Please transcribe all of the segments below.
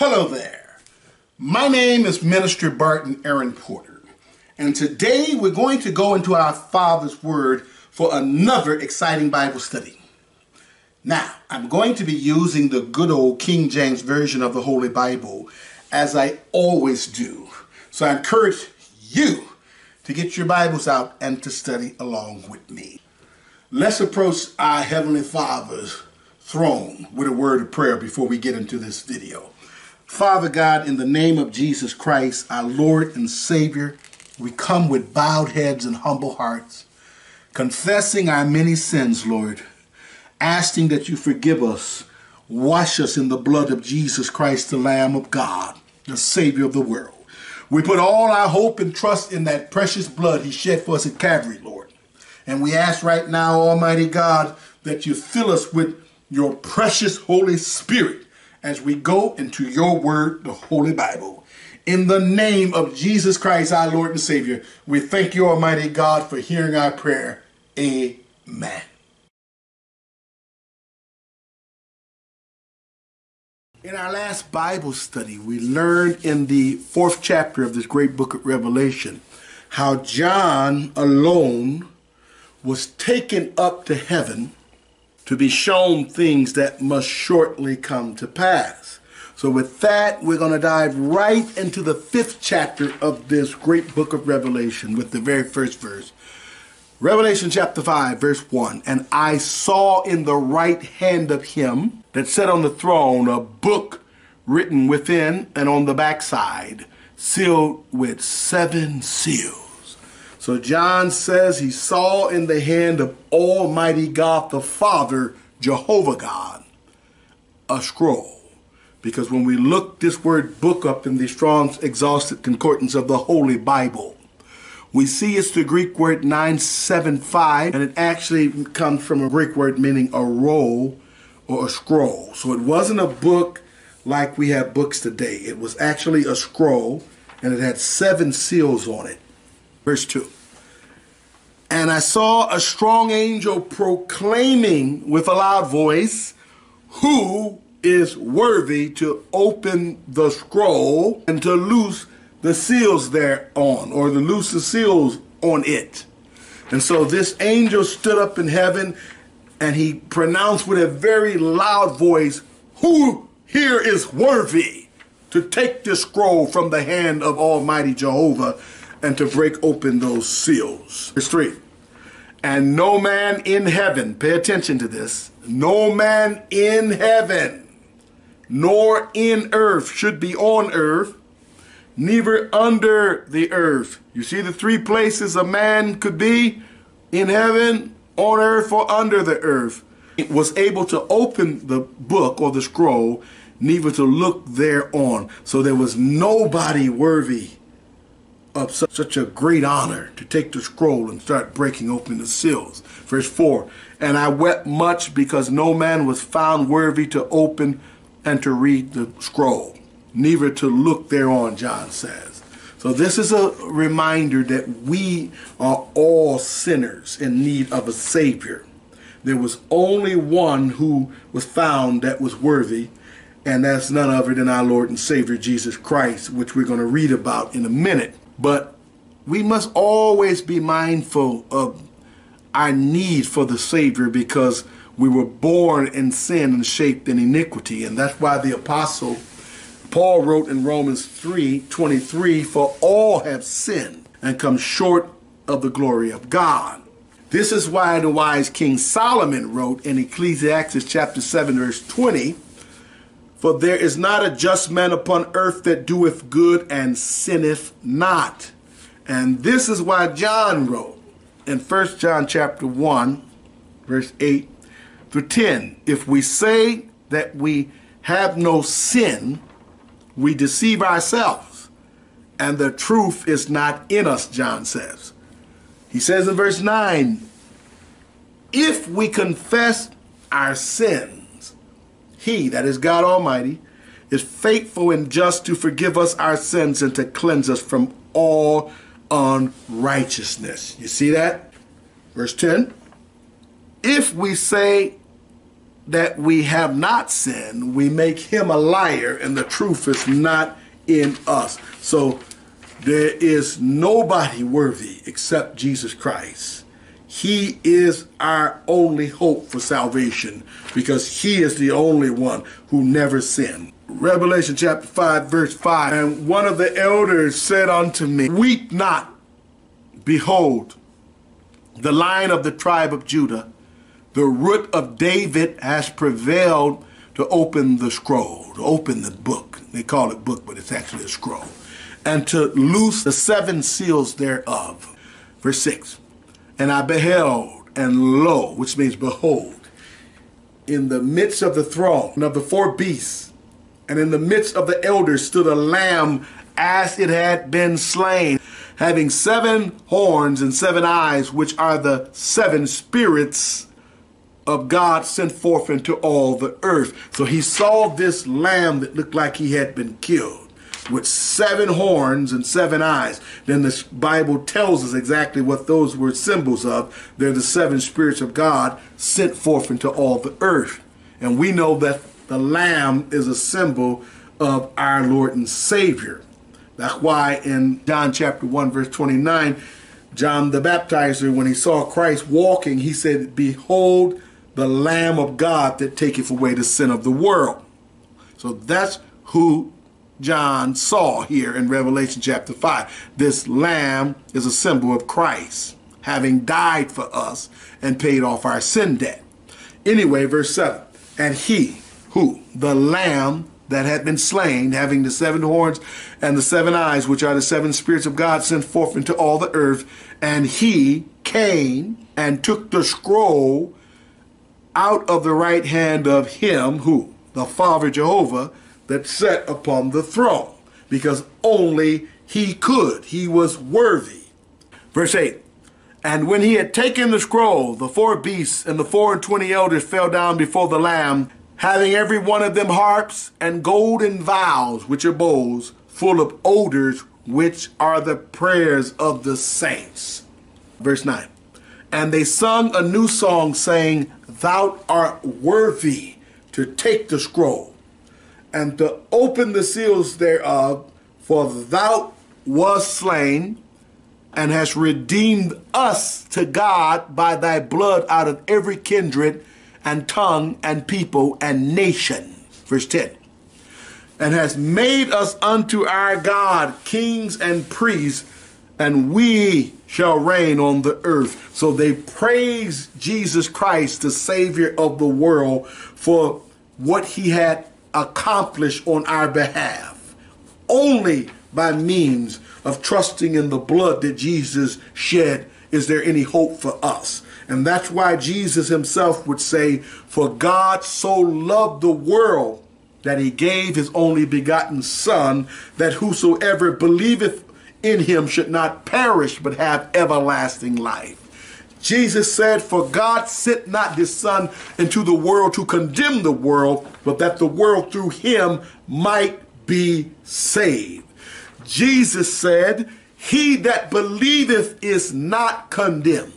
Hello there. My name is Minister Barton Aaron Porter, and today we're going to go into our Father's Word for another exciting Bible study. Now, I'm going to be using the good old King James Version of the Holy Bible, as I always do. So I encourage you to get your Bibles out and to study along with me. Let's approach our Heavenly Father's throne with a word of prayer before we get into this video. Father God, in the name of Jesus Christ, our Lord and Savior, we come with bowed heads and humble hearts, confessing our many sins, Lord, asking that you forgive us, wash us in the blood of Jesus Christ, the Lamb of God, the Savior of the world. We put all our hope and trust in that precious blood he shed for us at Calvary, Lord. And we ask right now, Almighty God, that you fill us with your precious Holy Spirit as we go into your word, the Holy Bible. In the name of Jesus Christ, our Lord and Savior, we thank you, Almighty God, for hearing our prayer. Amen. In our last Bible study, we learned in the fourth chapter of this great book of Revelation how John alone was taken up to heaven to be shown things that must shortly come to pass. So, with that, we're going to dive right into the fifth chapter of this great book of Revelation with the very first verse. Revelation chapter 5, verse 1 And I saw in the right hand of him that sat on the throne a book written within and on the backside, sealed with seven seals. So John says he saw in the hand of Almighty God the Father, Jehovah God, a scroll. Because when we look this word book up in the Strong's Exhaustive Concordance of the Holy Bible, we see it's the Greek word 975, and it actually comes from a Greek word meaning a roll or a scroll. So it wasn't a book like we have books today. It was actually a scroll, and it had seven seals on it. Verse 2. And I saw a strong angel proclaiming with a loud voice, Who is worthy to open the scroll and to loose the seals thereon, or to loose the seals on it? And so this angel stood up in heaven and he pronounced with a very loud voice, Who here is worthy to take this scroll from the hand of Almighty Jehovah and to break open those seals. Verse 3. And no man in heaven, pay attention to this, no man in heaven, nor in earth should be on earth, neither under the earth. You see the three places a man could be in heaven, on earth, or under the earth. It was able to open the book or the scroll, neither to look thereon. So there was nobody worthy of such a great honor to take the scroll and start breaking open the seals. Verse 4 And I wept much because no man was found worthy to open and to read the scroll, neither to look thereon, John says. So this is a reminder that we are all sinners in need of a Savior. There was only one who was found that was worthy, and that's none other than our Lord and Savior Jesus Christ, which we're going to read about in a minute. But we must always be mindful of our need for the Savior because we were born in sin and shaped in iniquity. And that's why the apostle Paul wrote in Romans 3 23, For all have sinned and come short of the glory of God. This is why the wise King Solomon wrote in Ecclesiastes chapter 7, verse 20, for there is not a just man upon earth that doeth good and sinneth not. And this is why John wrote in 1 John chapter 1, verse 8 through 10. If we say that we have no sin, we deceive ourselves, and the truth is not in us, John says. He says in verse 9, if we confess our sin, he, that is God Almighty, is faithful and just to forgive us our sins and to cleanse us from all unrighteousness. You see that? Verse 10 If we say that we have not sinned, we make him a liar, and the truth is not in us. So there is nobody worthy except Jesus Christ. He is our only hope for salvation because he is the only one who never sinned. Revelation chapter 5, verse 5. And one of the elders said unto me, Weep not, behold, the lion of the tribe of Judah, the root of David has prevailed to open the scroll, to open the book. They call it book, but it's actually a scroll. And to loose the seven seals thereof. Verse 6. And I beheld, and lo, which means behold, in the midst of the throne and of the four beasts, and in the midst of the elders stood a lamb as it had been slain, having seven horns and seven eyes, which are the seven spirits of God sent forth into all the earth. So he saw this lamb that looked like he had been killed with seven horns and seven eyes. Then the Bible tells us exactly what those were symbols of. They're the seven spirits of God sent forth into all the earth. And we know that the lamb is a symbol of our Lord and Savior. That's why in John chapter 1, verse 29, John the baptizer, when he saw Christ walking, he said, Behold the Lamb of God that taketh away the sin of the world. So that's who John saw here in Revelation chapter 5. This lamb is a symbol of Christ, having died for us and paid off our sin debt. Anyway, verse 7 And he, who? The lamb that had been slain, having the seven horns and the seven eyes, which are the seven spirits of God sent forth into all the earth, and he came and took the scroll out of the right hand of him, who? The Father Jehovah that sat upon the throne, because only he could. He was worthy. Verse 8 And when he had taken the scroll, the four beasts and the four and twenty elders fell down before the Lamb, having every one of them harps and golden vials, which are bowls, full of odors, which are the prayers of the saints. Verse 9 And they sung a new song, saying, Thou art worthy to take the scroll and to open the seals thereof, for thou wast slain and hast redeemed us to God by thy blood out of every kindred and tongue and people and nation. Verse 10. And has made us unto our God kings and priests, and we shall reign on the earth. So they praise Jesus Christ, the Savior of the world, for what he had accomplish on our behalf only by means of trusting in the blood that Jesus shed is there any hope for us. And that's why Jesus himself would say, For God so loved the world that he gave his only begotten Son, that whosoever believeth in him should not perish, but have everlasting life. Jesus said, For God sent not his Son into the world to condemn the world, but that the world through him might be saved. Jesus said, He that believeth is not condemned.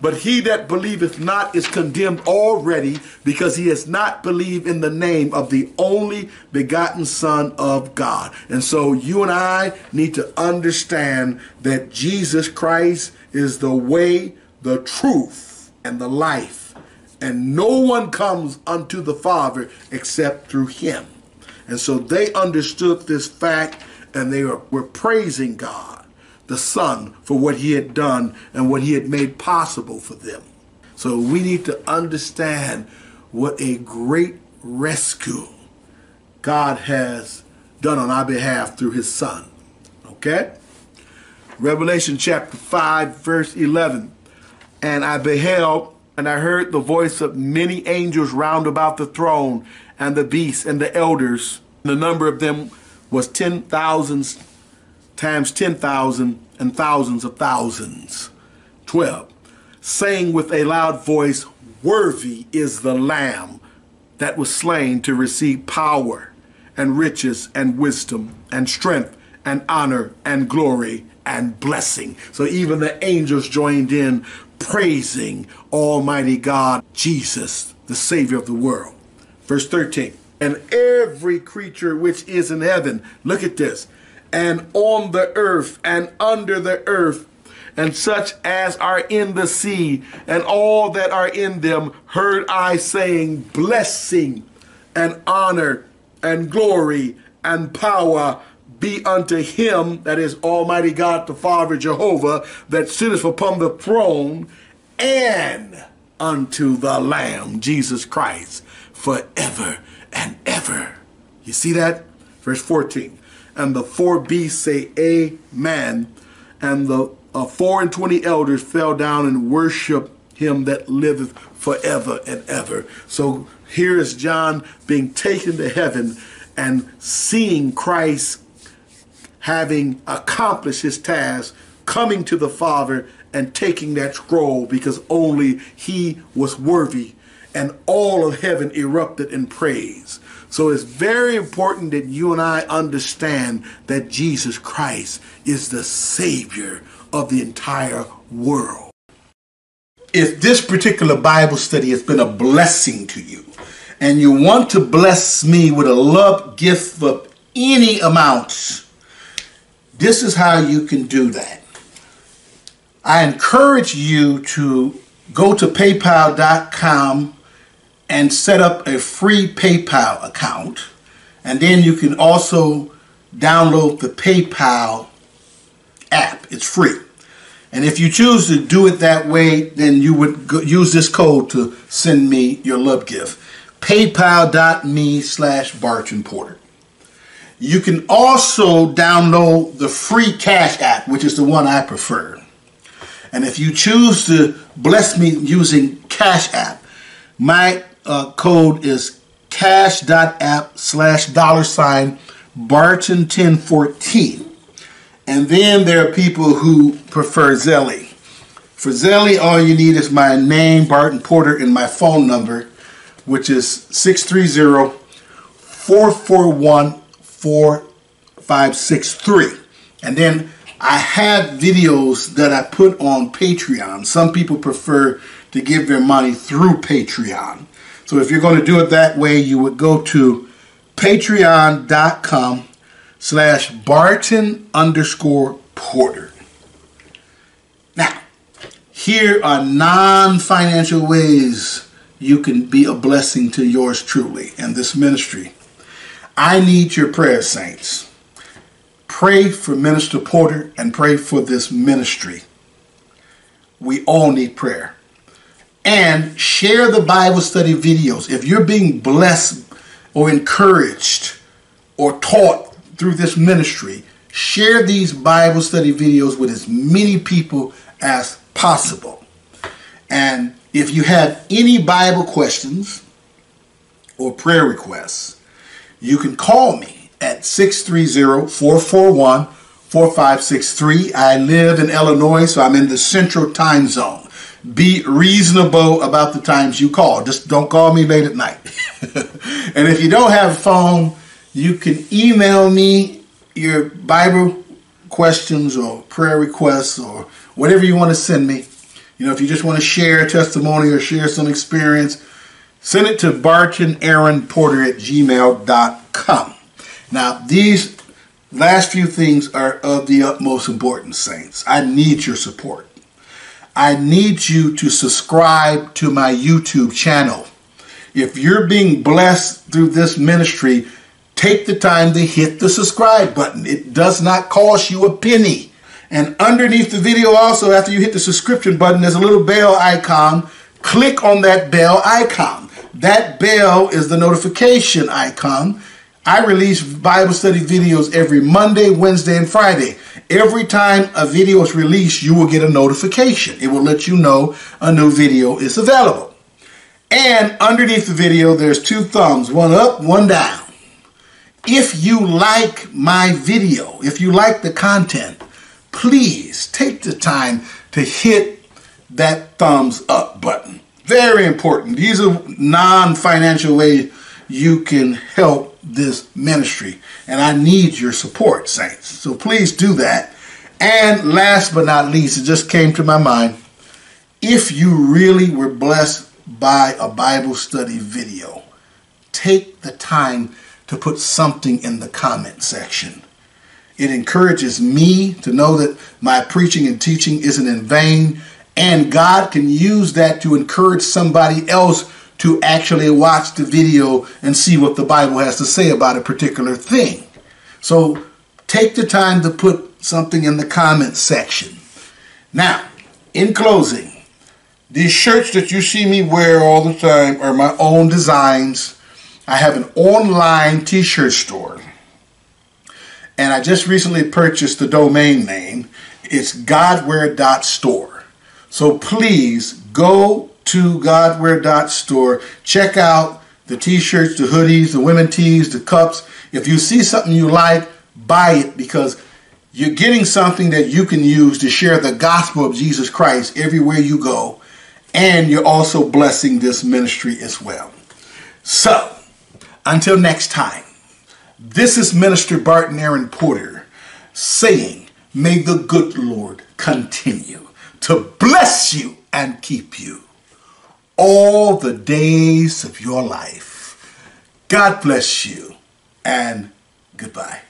But he that believeth not is condemned already because he has not believed in the name of the only begotten Son of God. And so you and I need to understand that Jesus Christ is the way, the truth, and the life. And no one comes unto the Father except through him. And so they understood this fact and they were, praising God, the Son, for what he had done and what he had made possible for them. So we need to understand what a great rescue God has done on our behalf through his Son. Okay? Revelation chapter 5, verse 11. And I beheld, and I heard the voice of many angels round about the throne, and the beasts, and the elders. The number of them was 10,000 times 10,000 and thousands of thousands. 12. Saying with a loud voice, Worthy is the Lamb that was slain to receive power and riches and wisdom and strength and honor and glory and blessing. So even the angels joined in praising Almighty God, Jesus, the Savior of the world. Verse 13. And every creature which is in heaven, look at this, and on the earth and under the earth, and such as are in the sea, and all that are in them, heard I saying, Blessing and honor and glory and power be unto him that is Almighty God the Father Jehovah that sitteth upon the throne and unto the Lamb Jesus Christ forever and ever. You see that? Verse 14. And the four beasts say, Amen. And the uh, four and twenty elders fell down and worshiped him that liveth forever and ever. So here is John being taken to heaven and seeing Christ having accomplished his task, coming to the Father and taking that scroll because only he was worthy and all of heaven erupted in praise. So it's very important that you and I understand that Jesus Christ is the Savior of the entire world. If this particular Bible study has been a blessing to you, and you want to bless me with a love gift of any amount, this is how you can do that. I encourage you to go to paypal.com and set up a free PayPal account. And then you can also download the PayPal app. It's free. And if you choose to do it that way, then you would use this code to send me your love gift. PayPal.me slash Barton Porter. You can also download the free Cash app, which is the one I prefer. And if you choose to bless me using Cash app, my uh, code is cash.app slash dollar sign Barton 1014. And then there are people who prefer Zelle. For Zelle, all you need is my name, Barton Porter, and my phone number, which is 630 441 4563. And then I have videos that I put on Patreon. Some people prefer to give their money through Patreon. So if you're going to do it that way, you would go to patreon.com slash Barton underscore Porter. Now, here are non-financial ways you can be a blessing to yours truly and this ministry. I need your prayers, saints. Pray for Minister Porter and pray for this ministry. We all need prayer. And share the Bible study videos. If you're being blessed or encouraged or taught through this ministry, share these Bible study videos with as many people as possible. And if you have any Bible questions or prayer requests, you can call me at 630-441-4563. I live in Illinois, so I'm in the central time zone. Be reasonable about the times you call. Just don't call me late at night. and if you don't have a phone, you can email me your Bible questions or prayer requests or whatever you want to send me. You know, if you just want to share a testimony or share some experience, Send it to bartonaaronporter at gmail.com. Now, these last few things are of the utmost importance, saints. I need your support. I need you to subscribe to my YouTube channel. If you're being blessed through this ministry, take the time to hit the subscribe button. It does not cost you a penny. And underneath the video also, after you hit the subscription button, there's a little bell icon. Click on that bell icon. That bell is the notification icon. I release Bible study videos every Monday, Wednesday, and Friday. Every time a video is released, you will get a notification. It will let you know a new video is available. And underneath the video, there's two thumbs, one up, one down. If you like my video, if you like the content, please take the time to hit that thumbs up button. Very important. These are non-financial ways you can help this ministry. And I need your support, saints. So please do that. And last but not least, it just came to my mind. If you really were blessed by a Bible study video, take the time to put something in the comment section. It encourages me to know that my preaching and teaching isn't in vain, and God can use that to encourage somebody else to actually watch the video and see what the Bible has to say about a particular thing. So take the time to put something in the comment section. Now, in closing, these shirts that you see me wear all the time are my own designs. I have an online t-shirt store. And I just recently purchased the domain name. It's godwear.store. So please go to godwear.store. Check out the t-shirts, the hoodies, the women tees, the cups. If you see something you like, buy it because you're getting something that you can use to share the gospel of Jesus Christ everywhere you go. And you're also blessing this ministry as well. So, until next time, this is Minister Barton Aaron Porter saying, May the good Lord continue to bless you and keep you all the days of your life. God bless you and goodbye.